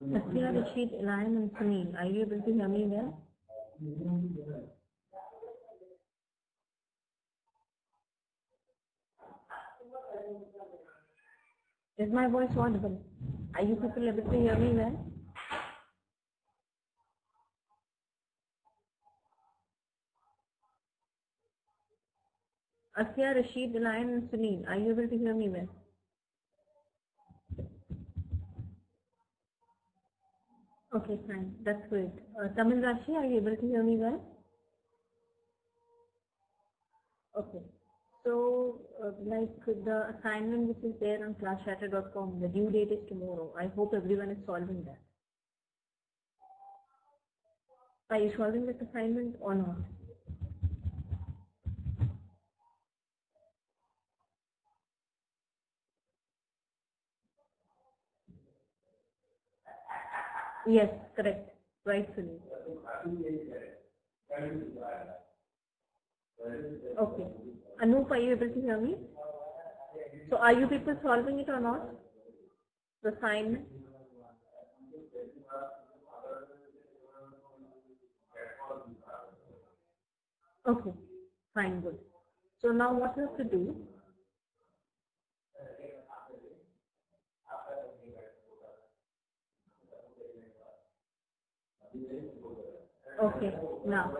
Asya, Rashid, Elaine, and Sunil. Are you able to hear me well? Is my voice audible? Are you people able to hear me well? Asya, Rashid, Elaine, and Sunil. Are you able to hear me well? Okay, fine. That's great. Uh, Tamil Rashi, are you able to hear me well? Okay. So, uh, like the assignment which is there on classchatter.com, the due date is tomorrow. I hope everyone is solving that. Are you solving this assignment or not? Yes, correct. Rightfully. Okay. Anoop, are you able to hear me? So are you people solving it or not? The sign? Okay, fine, good. So now what you have to do? Okay, now.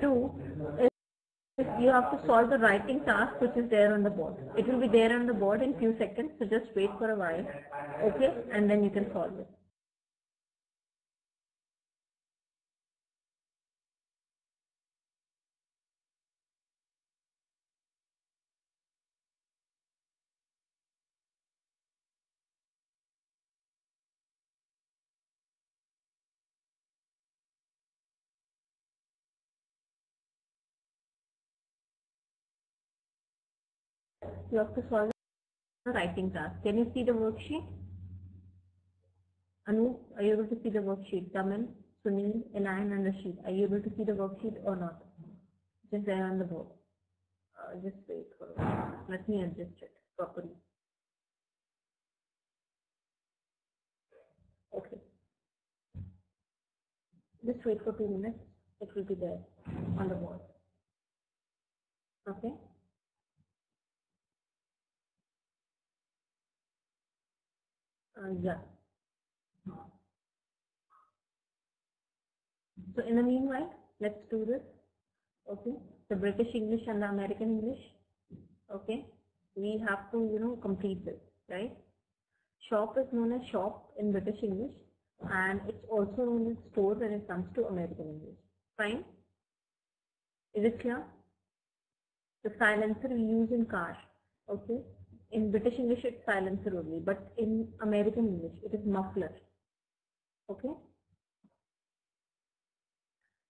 Two is uh, you have to solve the writing task which is there on the board. It will be there on the board in few seconds, so just wait for a while, okay, and then you can solve it. You have to solve the writing task. Can you see the worksheet? Anu, are you able to see the worksheet? Taman, Sunil, Elaine and Rashid. Are you able to see the worksheet or not? Just there on the board. Uh, just wait for a while. Let me adjust it properly. Okay. Just wait for two minutes. It will be there on the board. Okay. Uh, yeah. So in the meanwhile, let's do this. Okay. The British English and the American English. Okay. We have to, you know, complete this, right? Shop is known as shop in British English and it's also known as store when it comes to American English. Fine? Is it clear? The silencer we use in car. Okay in British English it's silencer only, but in American English it is muffler. Okay?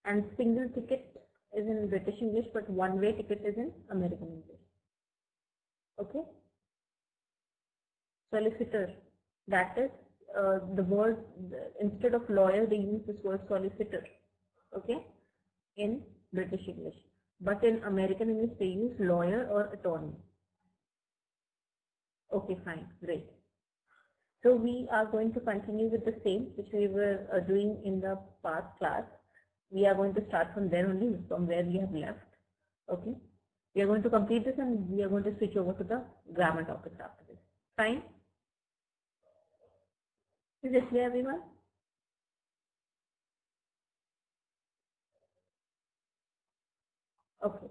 And single ticket is in British English, but one way ticket is in American English. Okay? Solicitor. That is uh, the word, instead of lawyer, they use this word solicitor. Okay? In British English. But in American English, they use lawyer or attorney. Okay, fine, great. So we are going to continue with the same which we were uh, doing in the past class. We are going to start from there only, from where we have left. Okay. We are going to complete this and we are going to switch over to the grammar topics after this. Fine. Is it clear everyone? Okay.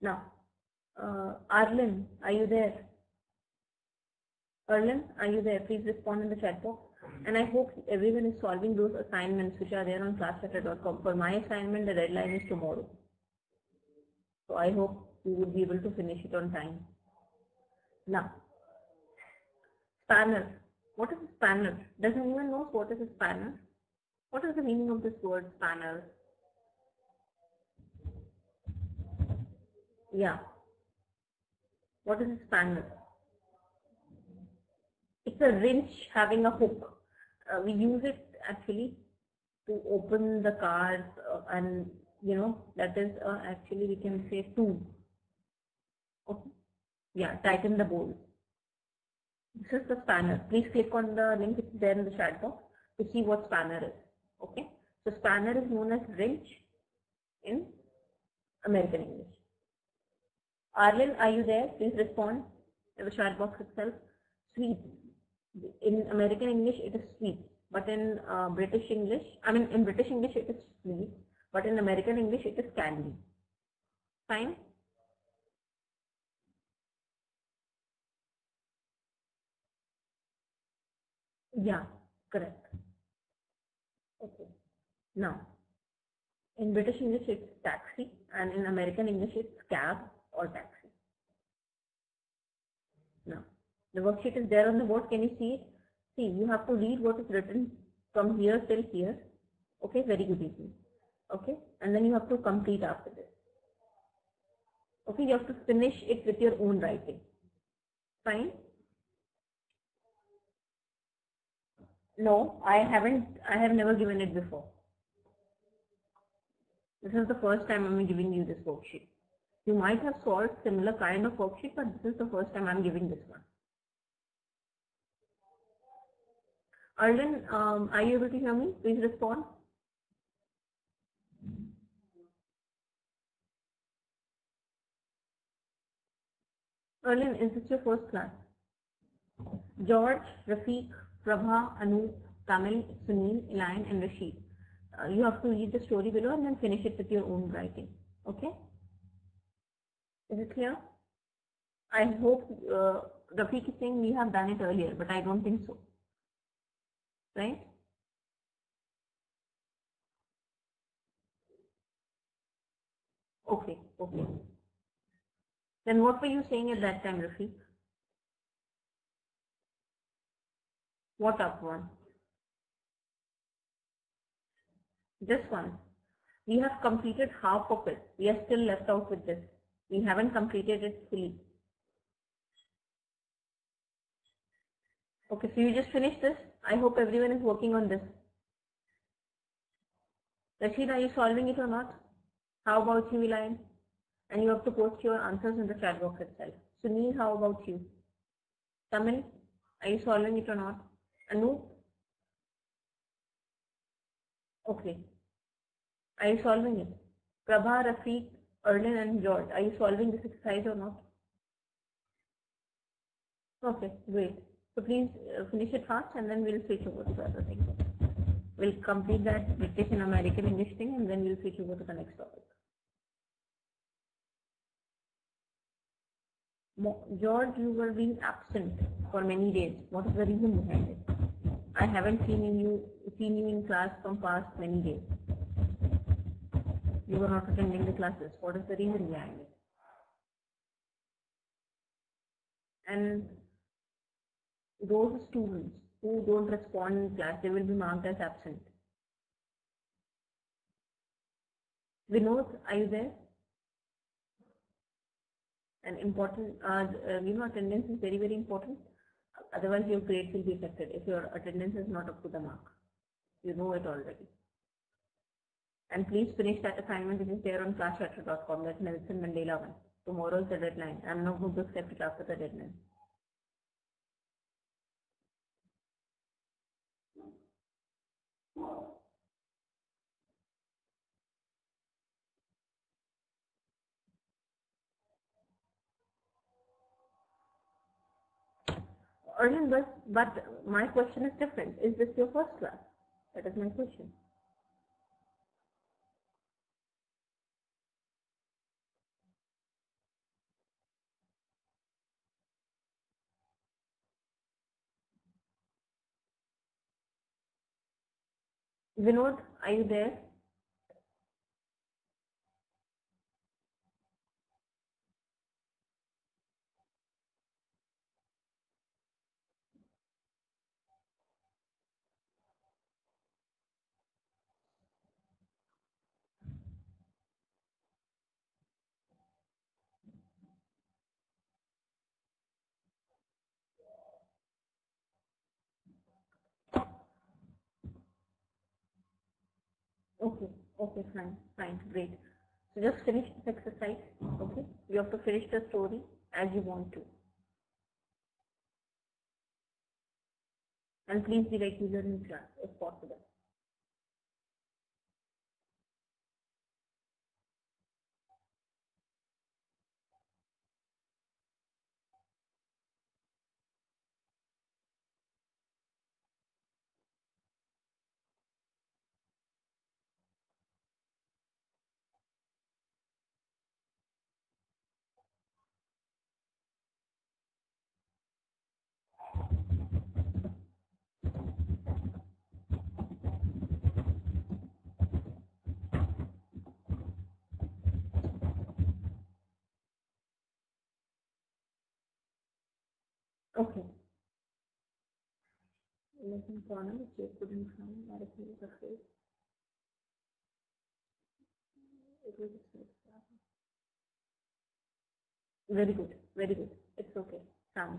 Now, uh, Arlen, are you there? Erlen, are you there? Please respond in the chat box. And I hope everyone is solving those assignments which are there on classchatter.com. For my assignment, the deadline is tomorrow. So I hope you will be able to finish it on time. Now, spanner. What is a spanner? Does anyone know what is a spanner? What is the meaning of this word spanner? Yeah. What is a spanner? It's a wrench having a hook. Uh, we use it actually to open the cars uh, and you know that is uh, actually we can say tool. Okay. Yeah, tighten the bolt. This is the spanner. Please click on the link it's there in the chat box to see what spanner is. Okay. So spanner is known as wrench in American English. Arlen, are you there? Please respond in the chat box itself. Sweep. In American English, it is sweep. But in uh, British English, I mean, in British English, it is sweep. But in American English, it is candy. Fine? Yeah, correct. Okay. Now, in British English, it's taxi, and in American English, it's cab or taxi. Now, the worksheet is there on the board. Can you see it? See, you have to read what is written from here till here. Okay, very good evening. Okay, and then you have to complete after this. Okay, you have to finish it with your own writing. Fine. No, I haven't, I have never given it before. This is the first time I'm giving you this worksheet. You might have solved similar kind of worksheet, but this is the first time I'm giving this one. Arlen, um, are you able to hear me? Please respond. Arlen, is this your first class? George, Rafiq, Prabha, Anup, Tamil, Sunil, Elaine and Rashid. Uh, you have to read the story below and then finish it with your own writing. Okay? Is it clear? I hope uh, Rafiq is saying we have done it earlier, but I don't think so. Right? Okay, okay. Then what were you saying at that time, Rafiq? What up one? This one. We have completed half of it. We are still left out with this. We haven't completed it fully. Okay, so you just finished this. I hope everyone is working on this. Rashid, are you solving it or not? How about you? And you have to post your answers in the chat box itself. Sunil, how about you? Tamil, are you solving it or not? Anu? Okay. Are you solving it? Prabha, Rafiq, Erlin and George, are you solving this exercise or not? Okay, great. So please uh, finish it fast and then we'll switch over to the other thing. We'll complete that dictation American English thing and then we'll switch over to the next topic. George, you were being absent for many days. What is the reason behind it? I haven't seen you seen you in class from past many days. You were not attending the classes. What is the reason behind it? And those students who don't respond in class, they will be marked as absent. Vinod, are you there? An important, uh, uh, you know, attendance is very, very important. Otherwise, your grades will be affected if your attendance is not up to the mark. You know it already. And please finish that assignment which is there on classchatter.com. That's Nelson Mandela one. Tomorrow is the deadline. I'm not going to accept it after the deadline. Arjun, but, but my question is different. Is this your first class? That is my question. Vinod, are you there? Okay, okay, fine, fine, great. So just finish this exercise, okay? You have to finish the story as you want to. And please be regular in class if possible. Okay. Lesson corner, which you couldn't find, that is the face. It was a. Very good, very good. It's okay. Samu.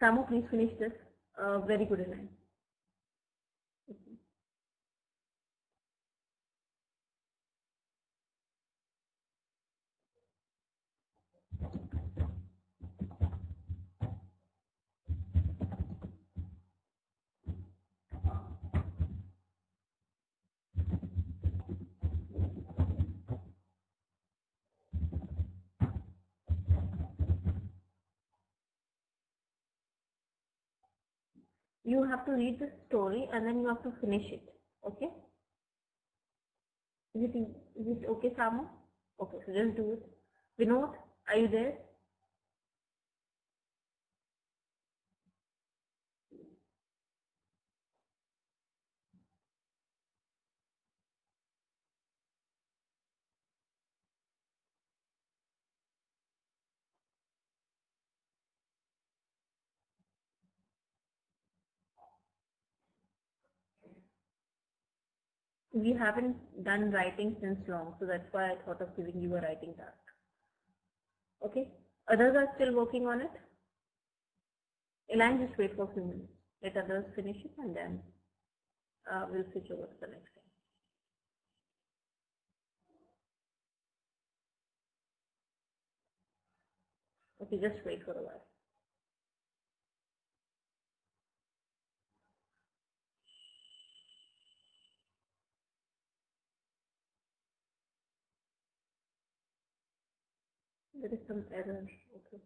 Samu, please finish this. Uh, very good line. Okay. You have to read the story and then you have to finish it. Okay? Is it, is it okay, Samu? Okay, so just do it. Vinod, are you there? We haven't done writing since long, so that's why I thought of giving you a writing task. Okay? Others are still working on it? Elaine, just wait for a few minutes. Let others finish it and then uh, we'll switch over to the next thing. Okay, just wait for a while. There is some error. Okay.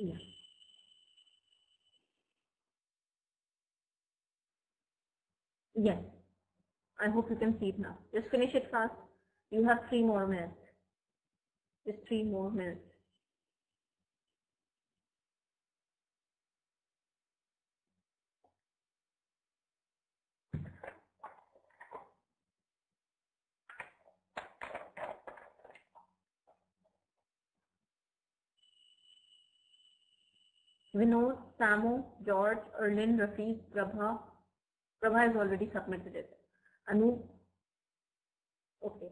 Yeah. Yes. I hope you can see it now. Just finish it fast. You have three more minutes. Just three more minutes. Vinod, Samu, George, Erlin, Rafiq, Prabha. Prabha has already submitted it. Anu. Okay.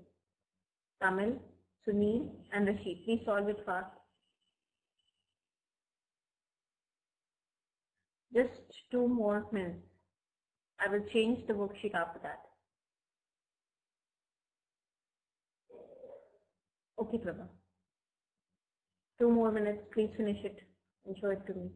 Tamil, Sunil, and Rashid. Please solve it fast. Just two more minutes. I will change the worksheet after that. Okay, Prabha. Two more minutes. Please finish it and show it to me.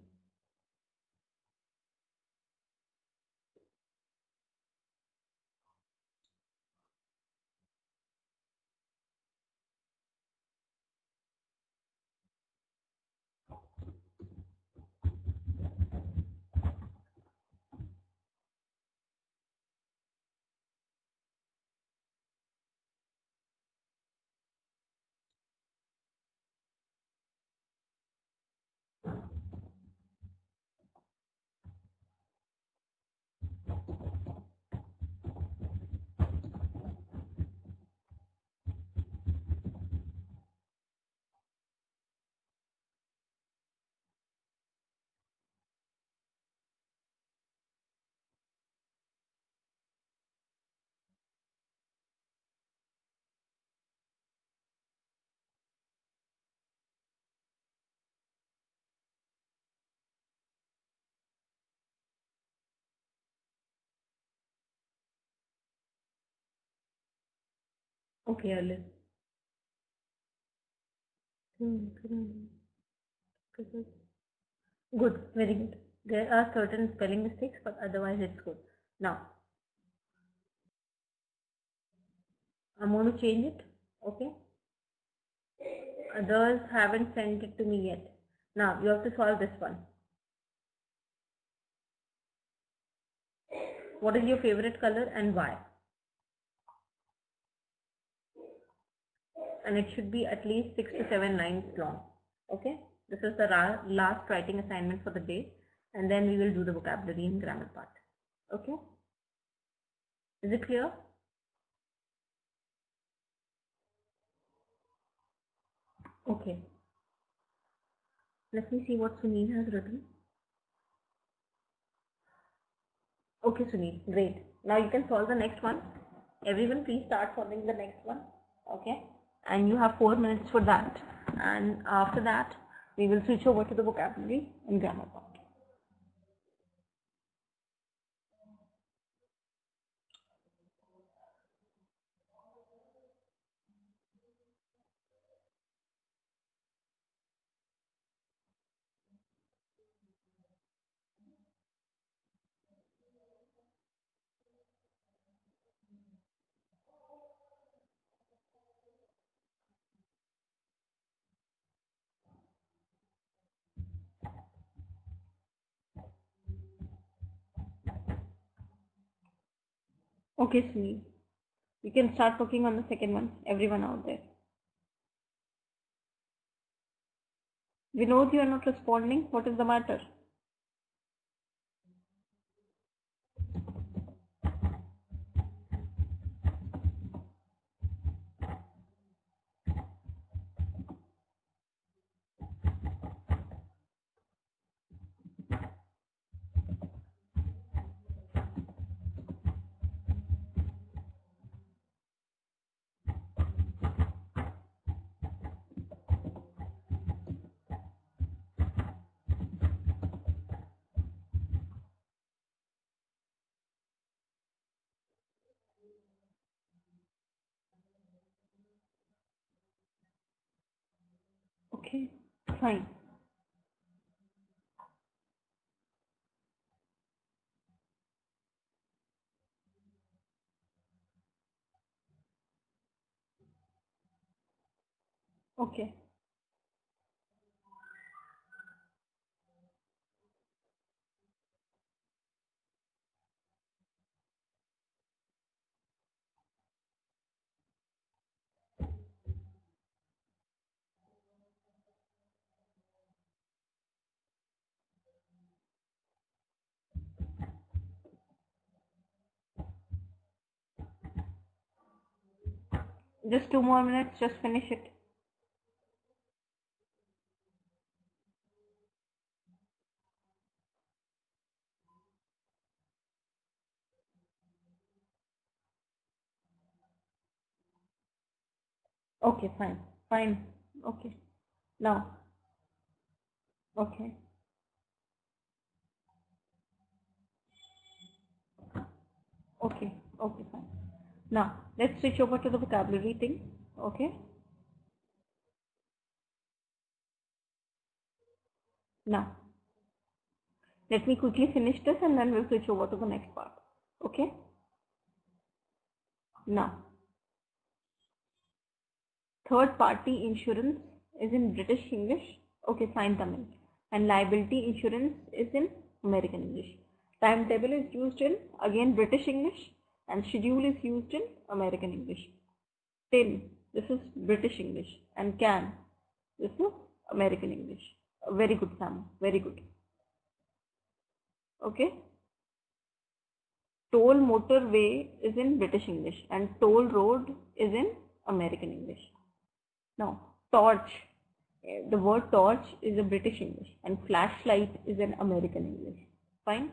Okay, Alice. Good, very good. There are certain spelling mistakes, but otherwise it's good. Now, I'm going to change it. Okay. Others haven't sent it to me yet. Now, you have to solve this one. What is your favorite color and why? And it should be at least six to seven lines long. Okay. This is the last writing assignment for the day. And then we will do the vocabulary and grammar part. Okay. Is it clear? Okay. Let me see what Sunil has written. Okay, Sunil, great. Now you can solve the next one. Everyone, please start solving the next one. Okay. And you have four minutes for that. And after that, we will switch over to the vocabulary and grammar part. Okay, Sunil. You can start working on the second one, everyone out there. Vinod, you are not responding. What is the matter? Okay, fine. Okay. Just two more minutes, just finish it. Okay, fine, fine. Okay. Now. Okay. Okay, okay, fine. Now, let's switch over to the vocabulary thing. Okay. Now, let me quickly finish this and then we'll switch over to the next part. Okay. Now, third party insurance is in British English. Okay, fine, Tamil. And liability insurance is in American English. Timetable is used in again British English and schedule is used in American English. Tin, this is British English and can, this is American English. Very good, Sam. Very good. Okay. Toll motorway is in British English and toll road is in American English. Now, torch. eh, The word torch is a British English and flashlight is an American English. Fine.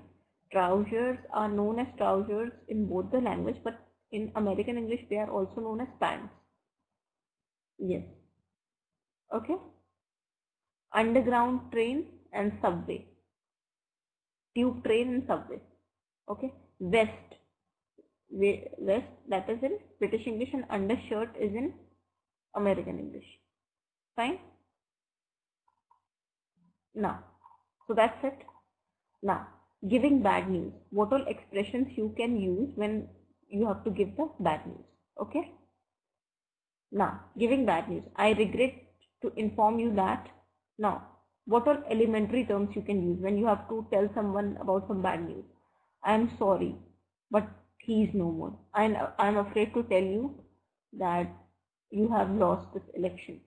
Trousers are known as trousers in both the language, but in American English they are also known as pants. Yes. Okay. Underground train and subway. Tube train and subway. Okay. Vest. wa- vest that is in British English and undershirt is in American English. Fine? Now, so that's it. Now, giving bad news. What all expressions you can use when you have to give the bad news. Okay? Now, giving bad news. I regret to inform you that. Now, what are elementary terms you can use when you have to tell someone about some bad news? I am sorry, but he is no more. I am afraid to tell you that you have lost this election.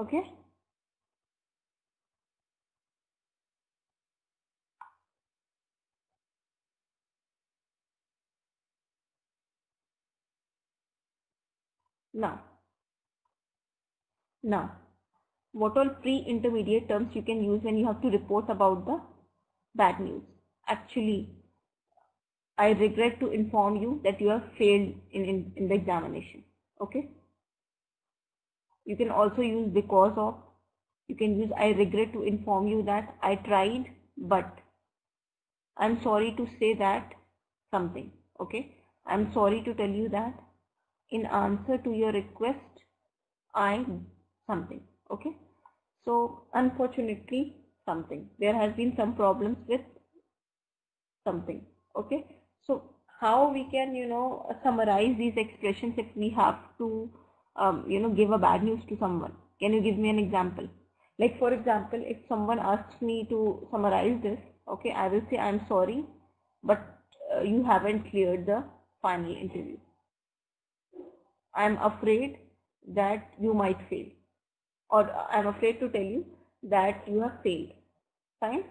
Okay? Now, now, what all pre-intermediate terms you can use when you have to report about the bad news? Actually, I regret to inform you that you have failed in, in, in the examination. Okay? You can also use because of. You can use I regret to inform you that I tried, but I'm sorry to say that something. Okay? I'm sorry to tell you that in answer to your request, I something. Okay? So, unfortunately, something. There has been some problems with something. Okay? So, how we can, you know, summarize these expressions if we have to, um, you know, give a bad news to someone? Can you give me an example? Like, for example, if someone asks me to summarize this, okay, I will say, I'm sorry, but uh, you haven't cleared the final interview. I'm afraid that you might fail, or I'm afraid to tell you that you have failed. Fine?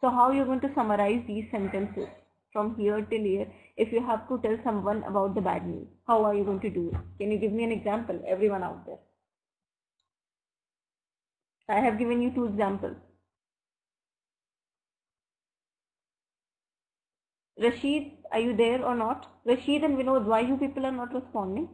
So, how you're going to summarize these sentences from here till here if you have to tell someone about the bad news? How are you going to do it? Can you give me an example, everyone out there? I have given you two examples. Rashid, are you there or not? Rashid and Vinod, why you people are not responding?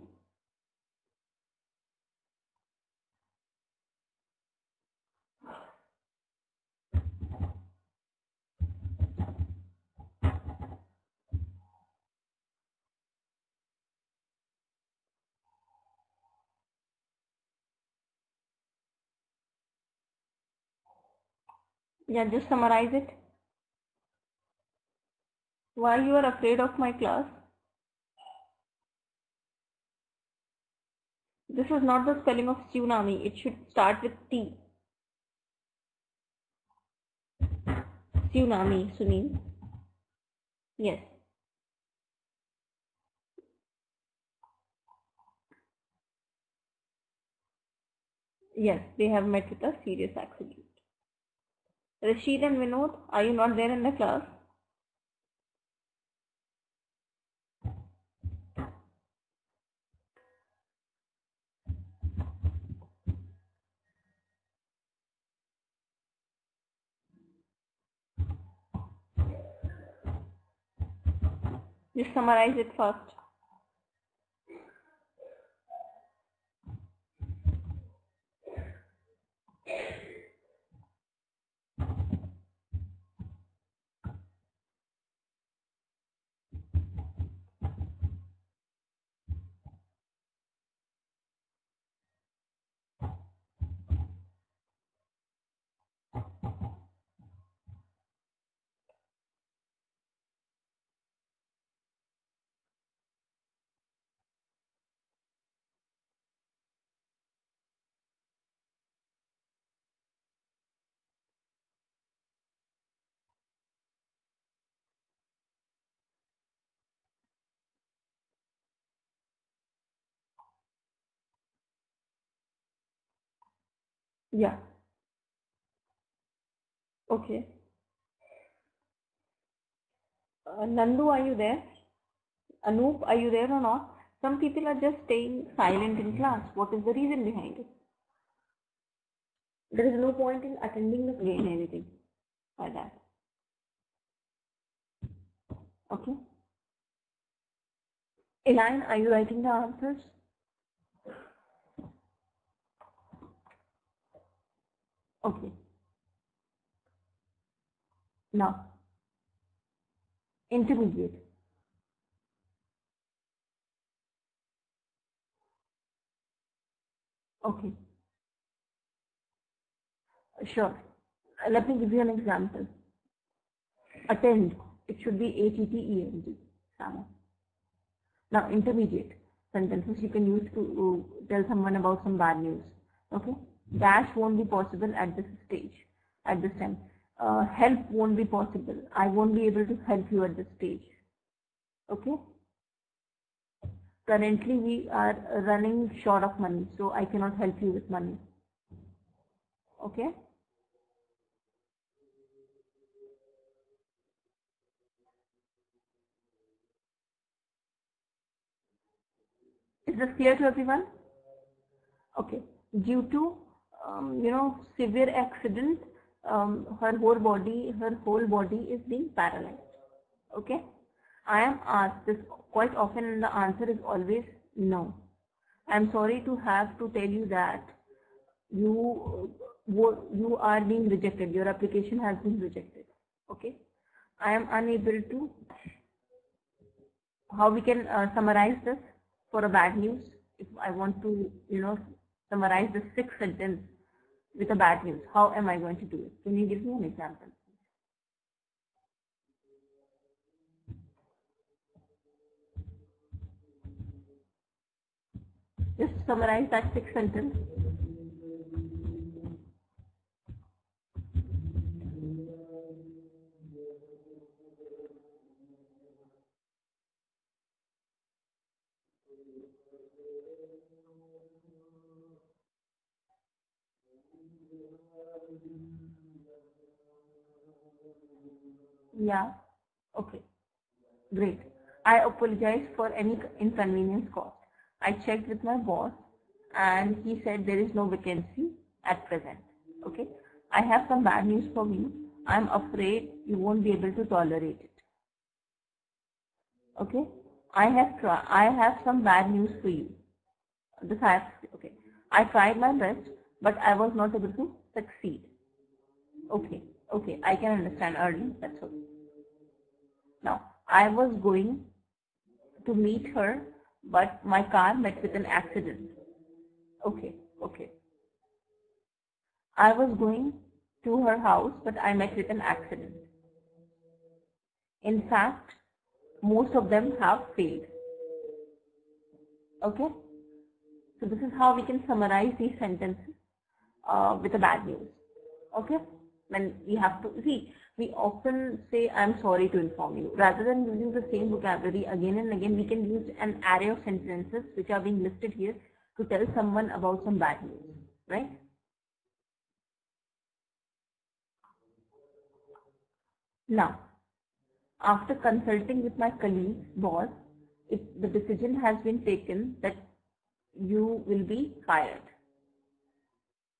Yeah, just summarize it. Why you are afraid of my class? This is not the spelling of tsunami. It should start with T. Tsunami, Sunil. Yes. Yes, they have met with a serious accident. Rashid and Vinod, are you not there in the class? Just summarize it first. Yeah. Okay. Uh, Nandu, are you there? Anoop, are you there or not? Some people are just staying silent in class. What is the reason behind it? There is no point in attending the gain anything like that. Okay. Elaine, are you writing the answers? Okay. Now, intermediate. Okay. Sure. Uh, Let me give you an example. Attend. It should be A-T-T-E-N-D. Now, intermediate sentences you can use to uh, tell someone about some bad news. Okay. Dash won't be possible at this stage, at this time. Uh, help won't be possible. I won't be able to help you at this stage. Okay. Currently, we are running short of money, so I cannot help you with money. Okay. Is this clear to everyone? Okay. Due to um, you know severe accident, um, her whole body, her whole body is being paralyzed. Okay. I am asked this quite often, and the answer is always no. I'm sorry to have to tell you that you you are being rejected. Your application has been rejected. Okay. I am unable to. How we can uh, summarize this for a bad news? If I want to, you know, summarize the six sentence with a bad news, how am I going to do it? Can you give me an example? Just summarize that six sentence. Yeah. Okay. Great. I apologize for any inconvenience caused. I checked with my boss and he said there is no vacancy at present. Okay. I have some bad news for you. I'm afraid you won't be able to tolerate it. Okay. I have tried. I have some bad news for you. This I have, okay. I tried my best, but I was not able to succeed. Okay. Okay. I can understand early. That's okay. Now, I was going to meet her, but my car met with an accident. Okay, okay. I was going to her house, but I met with an accident. In fact, most of them have failed. Okay? So this is how we can summarize these sentences uh, with the bad news. Okay? When we have to see, we often say, I'm sorry to inform you. Rather than using the same vocabulary again and again, we can use an array of sentences which are being listed here to tell someone about some bad news, right? Now, after consulting with my colleagues, boss, if the decision has been taken that you will be fired.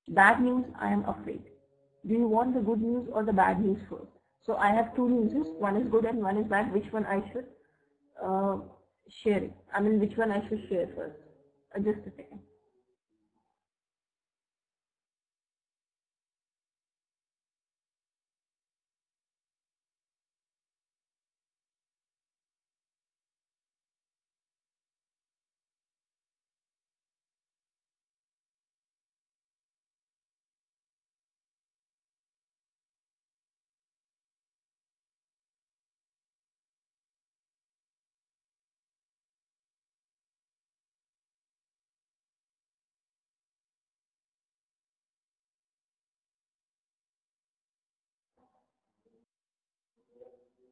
Bad news, I am afraid do you want the good news or the bad news first? So I have two newses, one is good and one is bad. Which one I should uh, share? I mean, which one I should share first? Uh, just a second.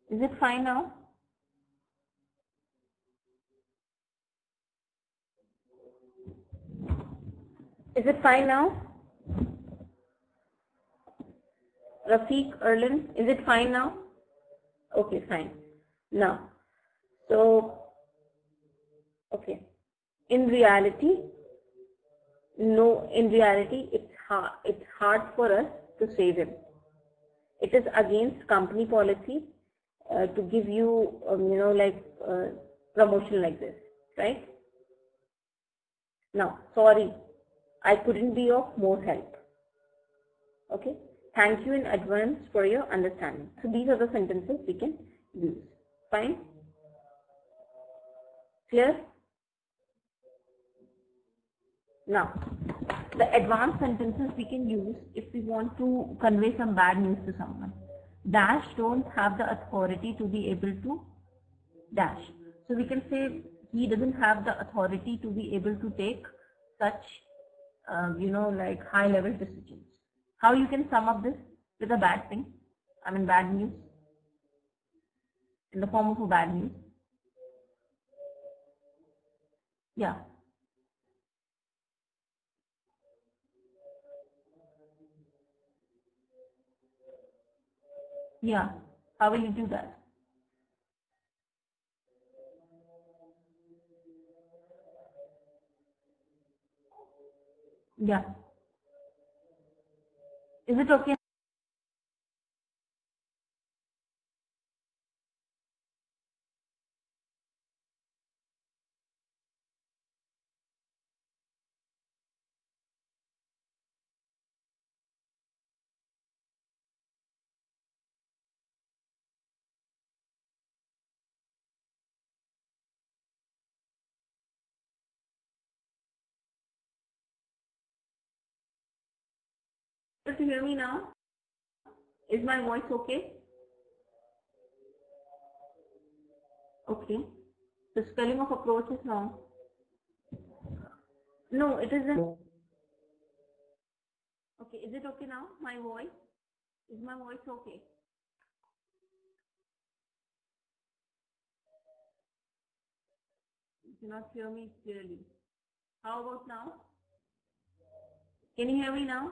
Is it fine now? Is it fine now? Rafiq, Erlin, is it fine now? Okay, fine. Now, so, okay. In reality, no, in reality, it's hard, it's hard for us to save him. It is against company policy uh, to give you, um, you know, like uh, promotion like this, right? Now, sorry, I couldn't be of more help. Okay, Thank you in advance for your understanding. So these are the sentences we can use. Fine? Clear? Now, the advanced sentences we can use if we want to convey some bad news to someone. Dash don't have the authority to be able to dash. So we can say he doesn't have the authority to be able to take such, um, you know, like high level decisions. How you can sum up this with a bad thing? I mean bad news in the form of a bad news. Yeah. Yeah. How will you do that? Yeah. Is it okay? To hear me now? Is my voice okay? Okay. The spelling of approach is wrong. No, it isn't. Okay, is it okay now? My voice? Is my voice okay? You cannot hear me clearly. How about now? Can you hear me now?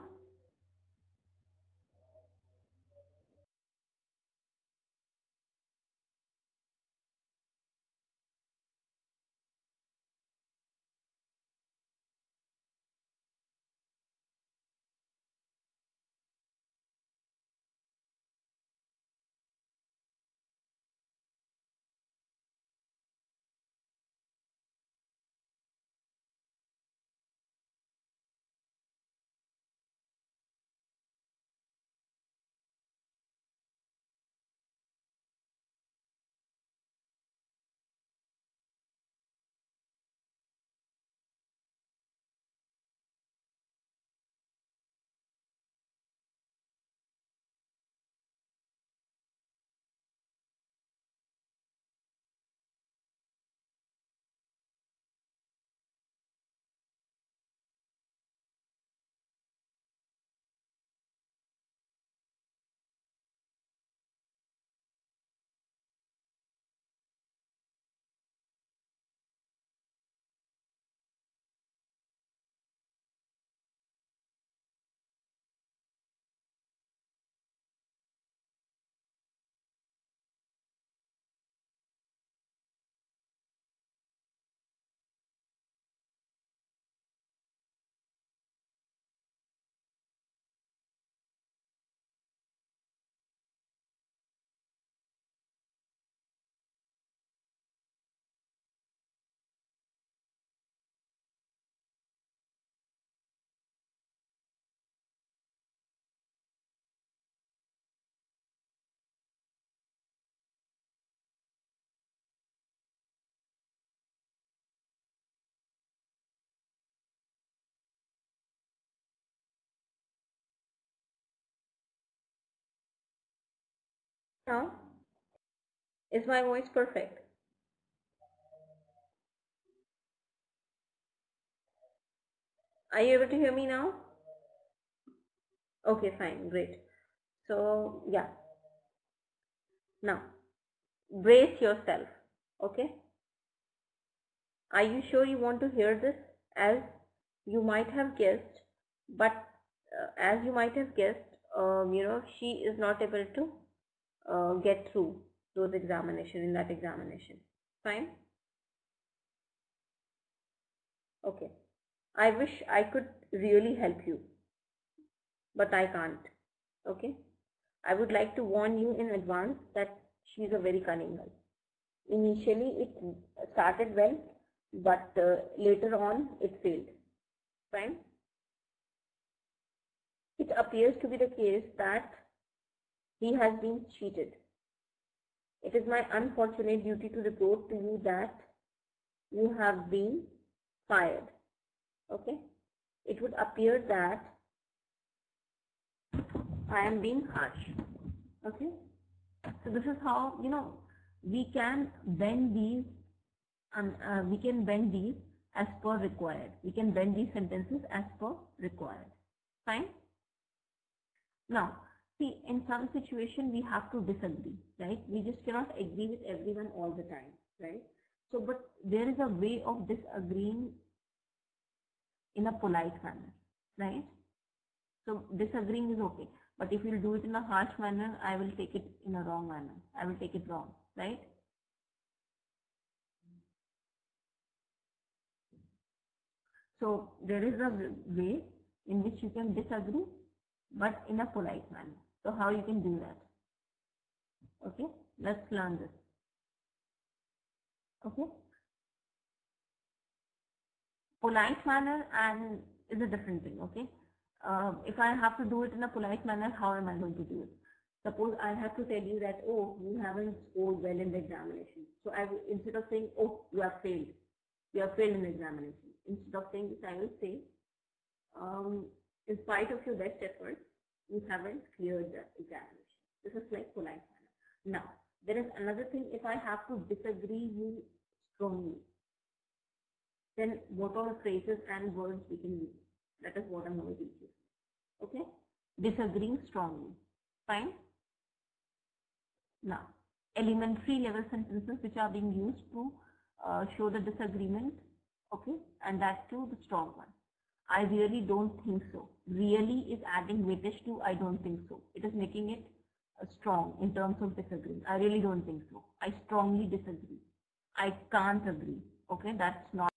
Now, is my voice perfect? Are you able to hear me now? Okay, fine, great. So, yeah. Now, brace yourself, okay? Are you sure you want to hear this? As you might have guessed, but uh, as you might have guessed, um, you know, she is not able to uh, get through those examination in that examination. Fine? Okay. I wish I could really help you, but I can't. Okay? I would like to warn you in advance that she's a very cunning girl. Initially, it started well, but uh, later on, it failed. Fine? it appears to be the case that he has been cheated. It is my unfortunate duty to report to you that you have been fired. Okay? It would appear that I am being harsh. Okay? So this is how, you know, we can bend these, um, uh, we can bend these as per required. We can bend these sentences as per required. Fine? Now, see, in some situation we have to disagree, right? We just cannot agree with everyone all the time, right? So, but there is a way of disagreeing in a polite manner, right? So disagreeing is okay. But if you'll do it in a harsh manner, I will take it in a wrong manner. I will take it wrong, right? So there is a way in which you can disagree, but in a polite manner. So how you can do that? Okay, let's learn this. Okay. Polite manner and is a different thing. Okay. Uh, if I have to do it in a polite manner, how am I going to do it? Suppose I have to tell you that, oh, you haven't scored well in the examination. So I will, instead of saying, oh, you have failed, you have failed in the examination. Instead of saying this, I will say, um, in spite of your best efforts, you haven't cleared the examination. This is like polite manner. Now, there is another thing, if I have to disagree you strongly, then what all phrases and words we can use. That is what I'm going to teach you. Okay? Disagreeing strongly. Fine? Now, elementary level sentences which are being used to uh, show the disagreement. Okay? And that too the strong one. I really don't think so. Really is adding weightage to I don't think so. It is making it uh, strong in terms of disagreeing. I really don't think so. I strongly disagree. I can't agree. Okay? That's not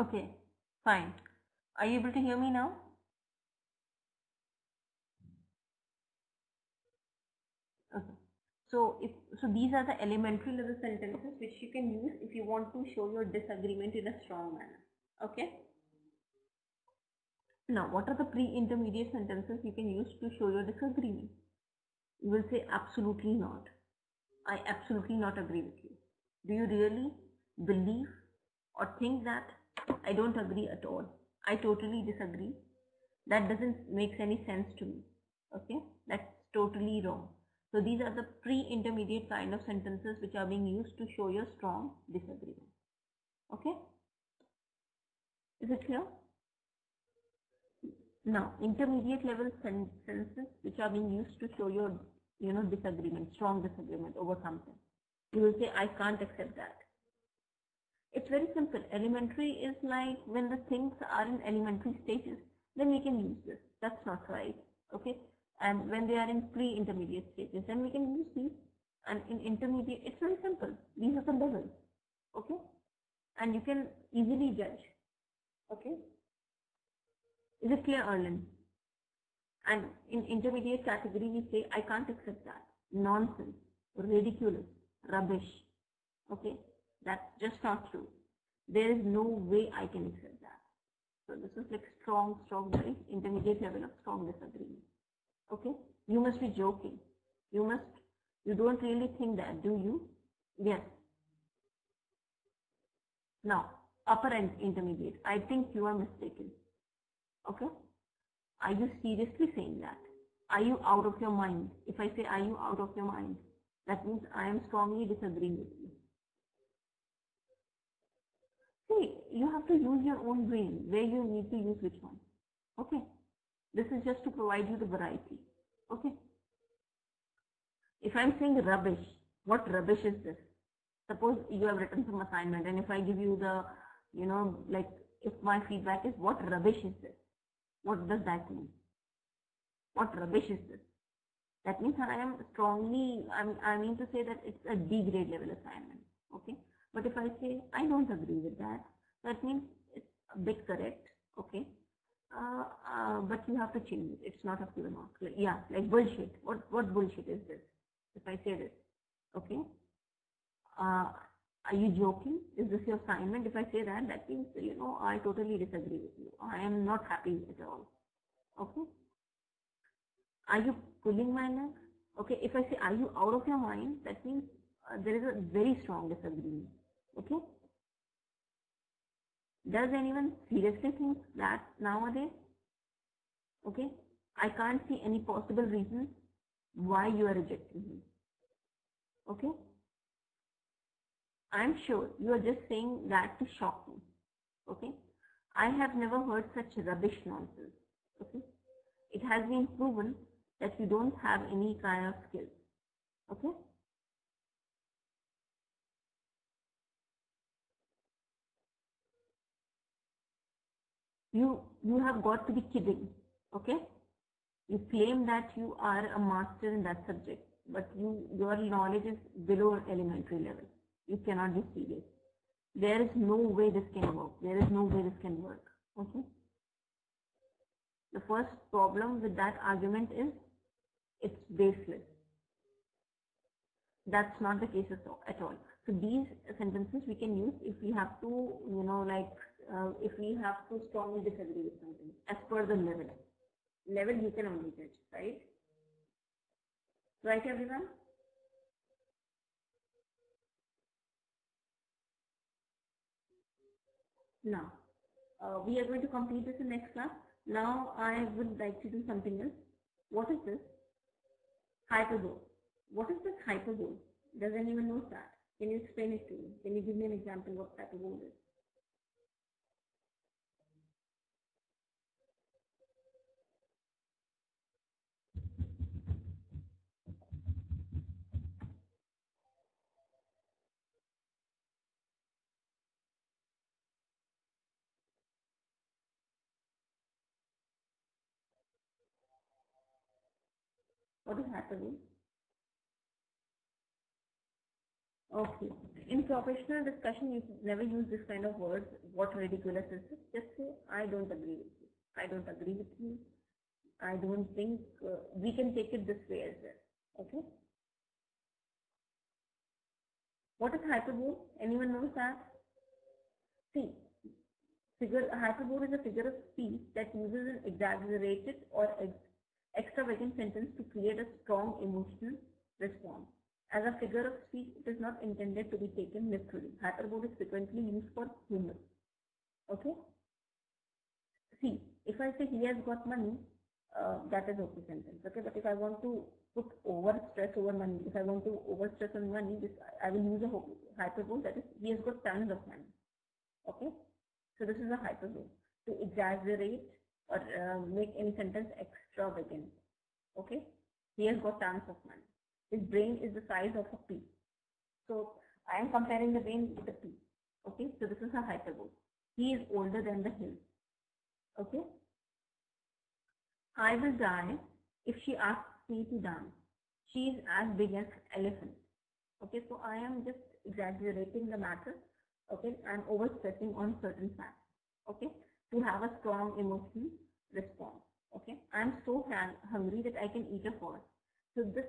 Okay, fine. Are you able to hear me now? Okay. So if so these are the elementary level sentences which you can use if you want to show your disagreement in a strong manner. Okay. Now what are the pre-intermediate sentences you can use to show your disagreement? You will say absolutely not. I absolutely not agree with you. Do you really believe or think that I don't agree at all. I totally disagree. That doesn't make any sense to me. Okay, that's totally wrong. So these are the pre-intermediate kind of sentences which are being used to show your strong disagreement. Okay, is it clear? Now, intermediate level sentences which are being used to show your, you know, disagreement, strong disagreement over something. You will say, I can't accept that. It's very simple. Elementary is like when the things are in elementary stages, then we can use this. That's not right. Okay. And when they are in pre-intermediate stages, then we can use these. And in intermediate, it's very simple. These are the levels. Okay. And you can easily judge. Okay. Is it clear, Arlen? And in intermediate category, we say, I can't accept that. Nonsense, ridiculous, rubbish. Okay, that's just not true. There is no way I can accept that. So this is like strong, strong, very intermediate level of strong disagreement. Okay, you must be joking. You must, you don't really think that, do you? Yes. Now, upper and intermediate. I think you are mistaken. Okay? Are you seriously saying that? Are you out of your mind? If I say, are you out of your mind? That means I am strongly disagreeing with you. See, you have to use your own brain where you need to use which one. Okay? This is just to provide you the variety. Okay? If I'm saying rubbish, what rubbish is this? Suppose you have written some assignment and if I give you the, you know, like if my feedback is what rubbish is this? What does that mean? What rubbish is this? That means I am strongly, I mean, I mean to say that it's a D grade level assignment. Okay. But if I say I don't agree with that, that means it's a bit correct. Okay. Uh, uh, but you have to change it. It's not up to the mark. Like, yeah, like bullshit. What what bullshit is this? If I say this, okay. Uh, are you joking? Is this your assignment? If I say that, that means, you know, I totally disagree with you. I am not happy at all. Okay? Are you pulling my leg? Okay, if I say, are you out of your mind? That means uh, there is a very strong disagreement. Okay? Does anyone seriously think that nowadays? Okay? I can't see any possible reason why you are rejecting me. Okay? I'm sure you are just saying that to shock me. Okay? I have never heard such rubbish nonsense. Okay? It has been proven that you don't have any kind of skills. Okay? You you have got to be kidding. Okay? You claim that you are a master in that subject, but you your knowledge is below elementary level you cannot be serious. There is no way this can work. There is no way this can work. Okay. The first problem with that argument is it's baseless. That's not the case at all. So these sentences we can use if we have to, you know, like uh, if we have to strongly disagree with something as per the level. Level you can only judge, right? Right, everyone? Now, uh, we are going to complete this in next class. Now, I would like to do something else. What is this? Hyperbole. What is this hyperbole? Does anyone know that? Can you explain it to me? Can you give me an example what hyperbole is? What is happening? Okay. In professional discussion, you never use this kind of words. What ridiculous is this? Just say, I don't agree with you. I don't agree with you. I don't think uh, we can take it this way as well. Okay. What is hyperbole? Anyone knows that? See, figure hyperbole is a figure of speech that uses an exaggerated or ex extravagant sentence to create a strong emotional response. As a figure of speech, it is not intended to be taken literally. Hyperbole is frequently used for humor. Okay? See, if I say he has got money, uh, that is okay sentence. Okay, but if I want to put over stress over money, if I want to over stress on money, this I will use a hyperbole. That is, he has got tons of money. Okay, so this is a hyperbole to exaggerate or uh, make any sentence extravagant. Okay, he has got tons of money. His brain is the size of a pea. So I am comparing the brain with a pea. Okay, so this is a hyperbole. He is older than the hill. Okay. I will die if she asks me to dance. She is as big as elephant. Okay, so I am just exaggerating the matter. Okay, I'm overstressing on certain facts. Okay, to have a strong emotional response. Okay, I'm so hungry that I can eat a horse. So this,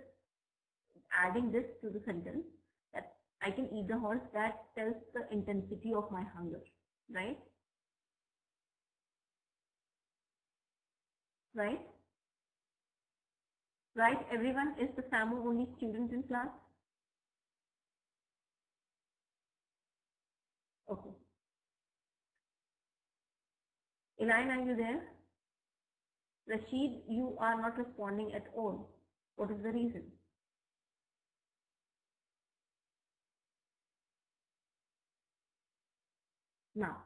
adding this to the sentence, that I can eat the horse, that tells the intensity of my hunger, right? Right? Right, everyone? Is the Samu only student in class? Okay. Elaine, are you there? Rashid, you are not responding at all. What is the reason? Now,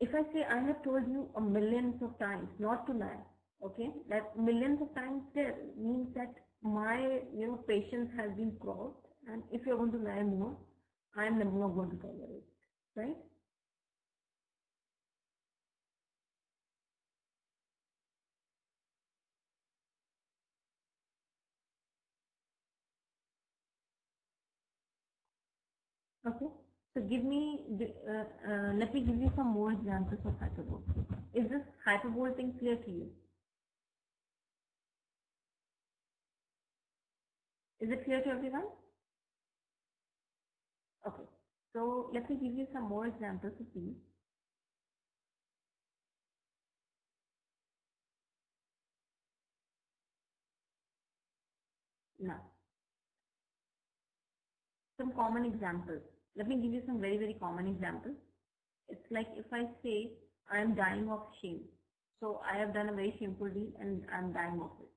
if I say I have told you a millions of times not to lie, okay, that millions of times there means that my, you know, patience has been crossed and if you're going to lie more, I am never going to tolerate it, right? Okay. So give me, uh, uh, let me give you some more examples of hyperbole. Is this hyperbole thing clear to you? Is it clear to everyone? Okay. So let me give you some more examples of these. Now, some common examples. Let me give you some very, very common examples. It's like if I say I am dying of shame. So I have done a very shameful deed and I'm dying of it.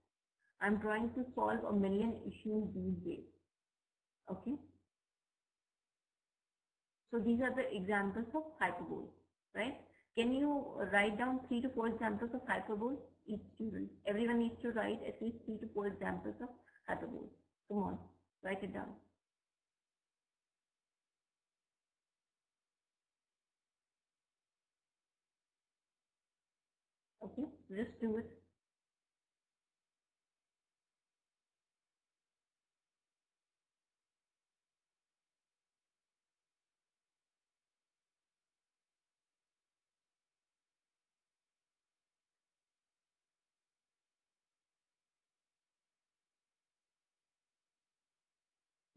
I'm trying to solve a million issues these days. Okay. So these are the examples of hyperbole, right? Can you write down three to four examples of hyperbole? Each student. Everyone needs to write at least three to four examples of hyperbole. Come on, write it down. Just do it.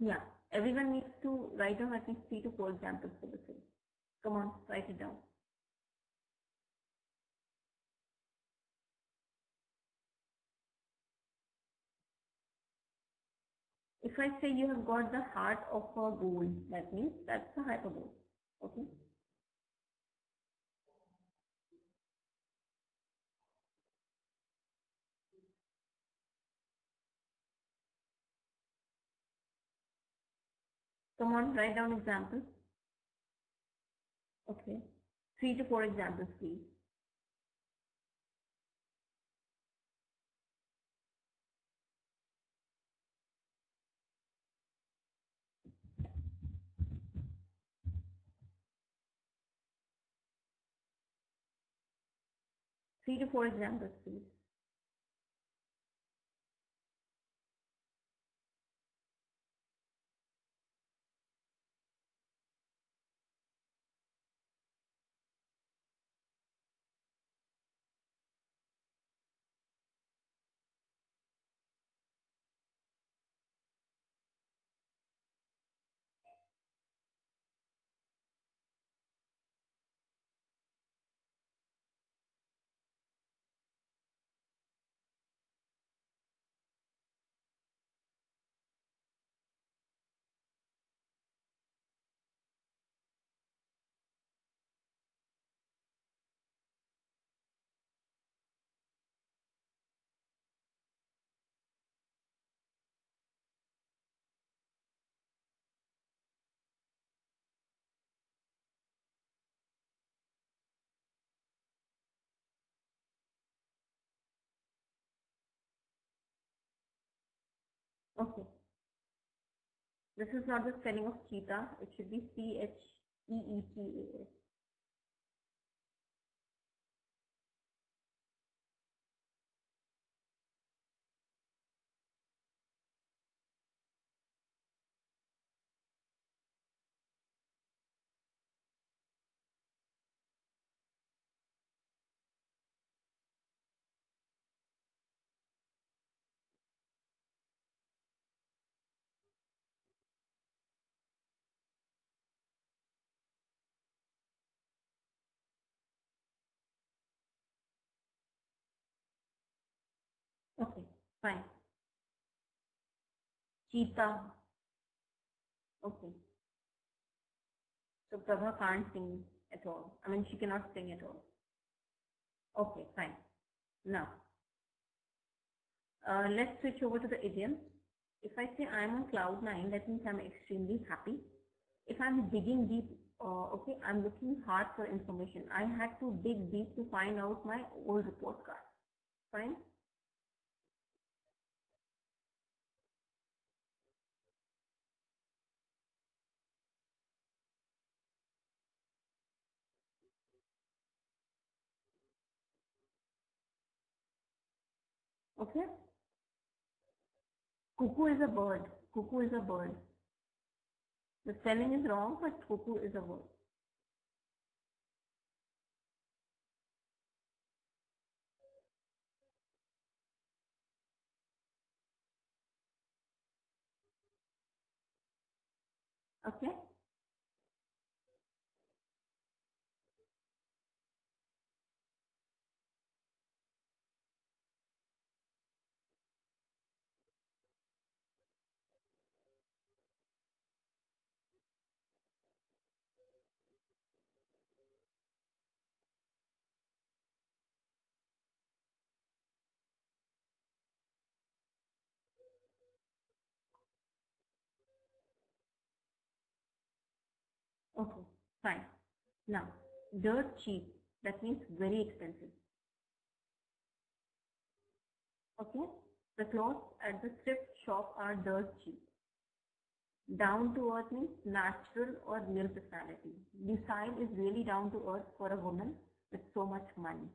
Yeah, everyone needs to write down at least three to four examples for the same. Come on, write it down. If I say you have got the heart of a gold, that means that's a hyperbole. Okay. Come on, write down examples. Okay. Three to four examples, please. Three to four examples, please. Okay. This is not the spelling of cheetah. It should be C-H-E-E-T-A-S. Fine. Cheetah. Okay. So Prabha can't sing at all. I mean, she cannot sing at all. Okay, fine. Now, uh, let's switch over to the idioms. If I say I'm on cloud nine, that means I'm extremely happy. If I'm digging deep, uh, okay, I'm looking hard for information. I had to dig deep to find out my old report card. Fine. Okay. Cuckoo is a bird. Cuckoo is a bird. The spelling is wrong, but cuckoo is a word. Okay. Okay, fine. Now, dirt cheap, that means very expensive. Okay, the clothes at the thrift shop are dirt cheap. Down to earth means natural or real personality. The style is really down to earth for a woman with so much money.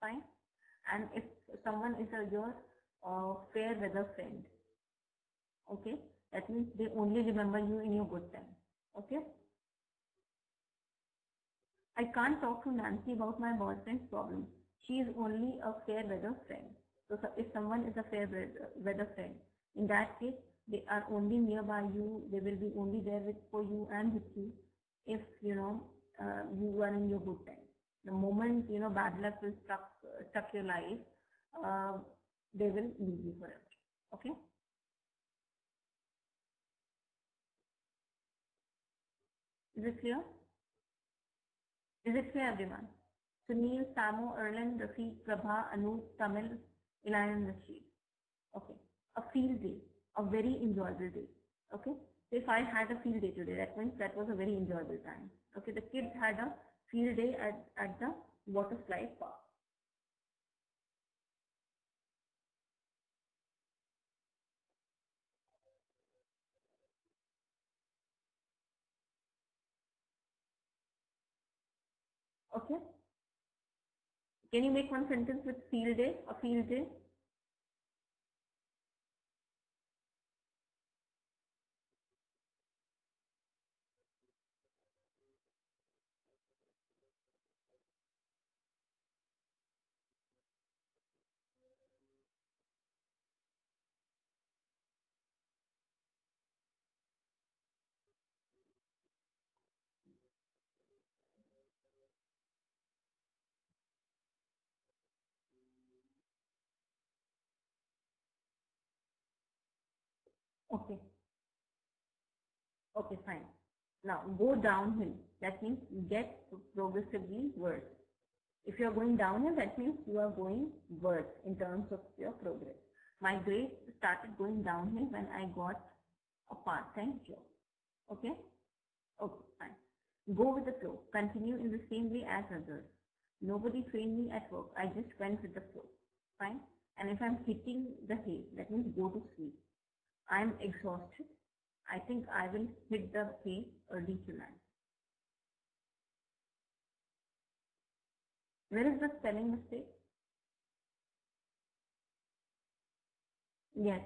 Fine. And if someone is a your uh, fair weather friend, okay, that means they only remember you in your good time. Okay. I can't talk to Nancy about my boyfriend's problem. She is only a fair weather friend. So if someone is a fair weather friend, in that case, they are only nearby you. They will be only there with for you and with you if you know uh, you are in your good time. The moment you know bad luck will struck uh, your life, uh, they will leave you forever. Okay. Is it clear? Is it clear, everyone? Sunil, Samo, Erlen, Rafiq, Prabha, Anup, Tamil, Ilan, and Rashid. Okay. A field day, a very enjoyable day. Okay. So if I had a field day today, that means that was a very enjoyable time. Okay. The kids had a field day at, at the water slide park. Okay. Can you make one sentence with field day, a field day? Okay. Okay, fine. Now go downhill. That means get progressively worse. If you are going downhill, that means you are going worse in terms of your progress. My grades started going downhill when I got a part-time job. Okay? Okay, fine. Go with the flow. Continue in the same way as others. Nobody trained me at work. I just went with the flow. Fine? And if I'm hitting the hay, that means go to sleep. I'm exhausted. I think I will hit the hay early tonight. Where is the spelling mistake? Yes.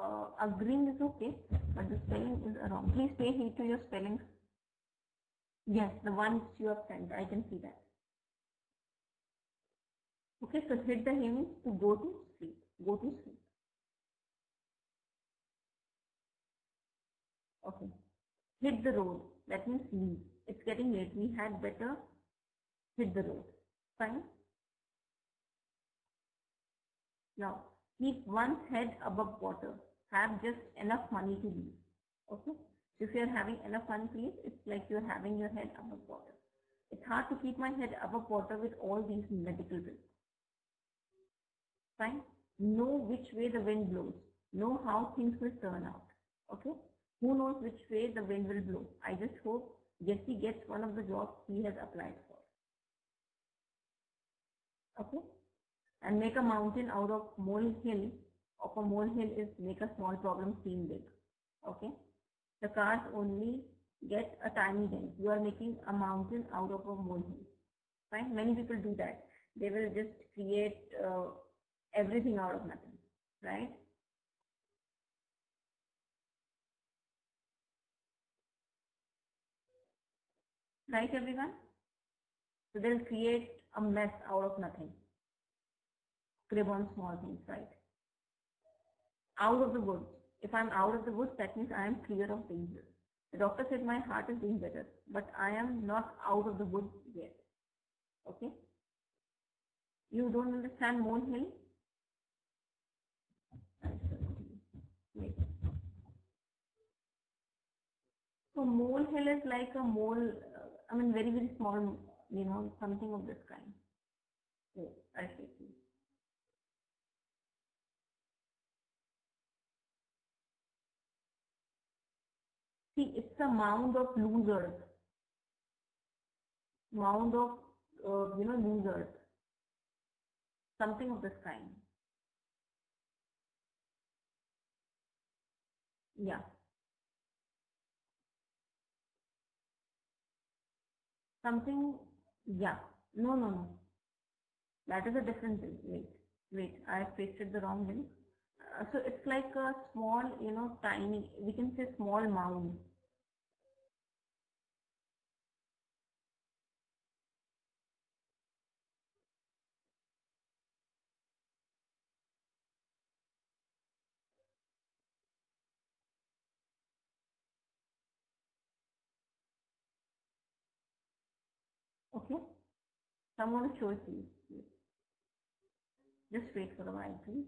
Uh, agreeing is okay, but the spelling is wrong. Please pay heed to your spellings. Yes, the ones you have sent, I can see that. Okay, so hit the means to go to sleep. Go to sleep. Okay. Hit the road. That means leave. It's getting late. We had better hit the road. Fine. Now, keep one's head above water. Have just enough money to live. Okay? If you're having enough money live, it's like you're having your head above water. It's hard to keep my head above water with all these medical bills. Fine? Know which way the wind blows. Know how things will turn out. Okay? Who knows which way the wind will blow? I just hope Jesse gets one of the jobs he has applied for. Okay? And make a mountain out of molehill of a molehill is make a small problem seem big. Okay? The cars only get a tiny dent. You are making a mountain out of a molehill. Fine? Many people do that. They will just create uh, everything out of nothing. Right? Right everyone? So they'll create a mess out of nothing. Grab on small things, right? Out of the woods. If I'm out of the woods, that means I am clear of danger. The doctor said my heart is doing better, but I am not out of the woods yet. Okay? You don't understand molehill? Wait. So molehill is like a mole, I mean very very small, you know, something of this kind. So I see. See, it's a mound of losers. Mound of, uh, you know, losers. Something of this kind. Yeah. Something, yeah. No, no, no. That is a different thing. Wait, wait. I have pasted the wrong link. Uh, so it's like a small, you know, tiny, we can say small mound. Okay? So I'm going to show it to you. Just wait for a while, please.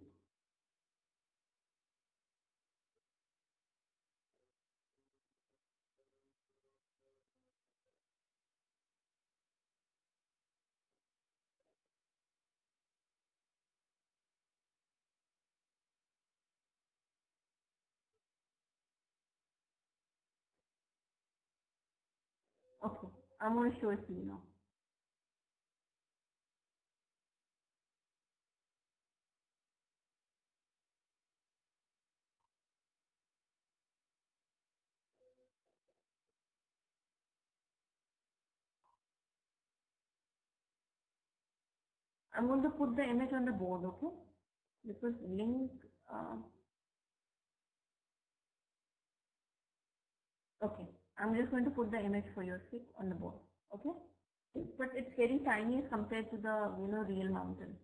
Okay, I'm going to show it to you now. I'm going to put the image on the board, okay? Because link, uh, okay, I'm just going to put the image for your sake on the board, okay? But it's very tiny compared to the, you know, real mountain.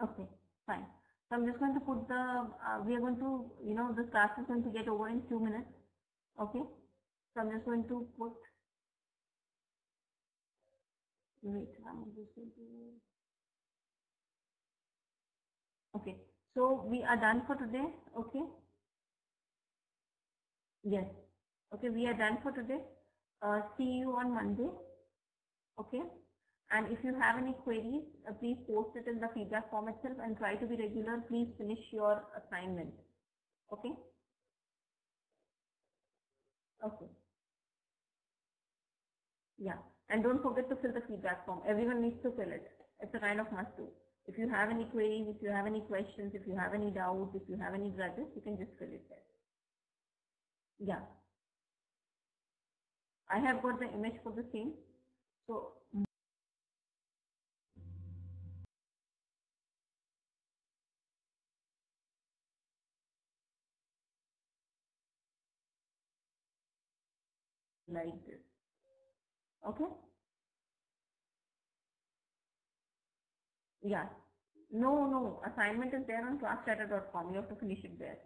Okay, fine. So I'm just going to put the, uh, we are going to, you know, this class is going to get over in two minutes. Okay. So I'm just going to put, wait, I'm just going to, okay. So we are done for today. Okay. Yes. Okay, we are done for today. Uh, see you on Monday. Okay. And if you have any queries, uh, please post it in the feedback form itself and try to be regular. Please finish your assignment. Okay. Okay. Yeah. And don't forget to fill the feedback form. Everyone needs to fill it. It's a kind of must do. If you have any queries, if you have any questions, if you have any doubts, if you have any grudges, you can just fill it there. Yeah. I have got the image for the same. So like this. Okay? Yeah. No, no. Assignment is there on classchatter.com. You have to finish it there.